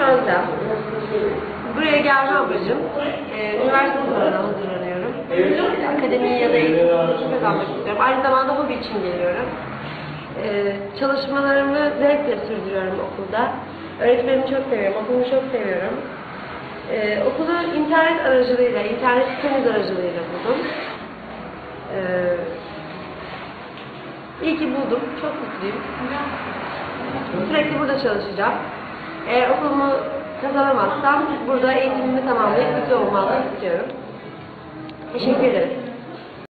Özlem. Buraya gelme amacım, e, üniversite sınavına hazırlanıyorum. Akademiyi ya da eğitim kazanmak istiyorum. Aynı zamanda hobi için geliyorum. E, çalışmalarımı zevkle sürdürüyorum okulda. Öğretmenimi çok seviyorum, okulumu çok seviyorum. E, okulu internet aracılığıyla, internet sitemiz aracılığıyla buldum. E, iyi ki buldum, çok mutluyum. Sürekli burada çalışacağım. Eğer okulumu kazanamazsam burada eğitimimi tamamlayıp diplomamı almak istiyorum. Teşekkür ederim.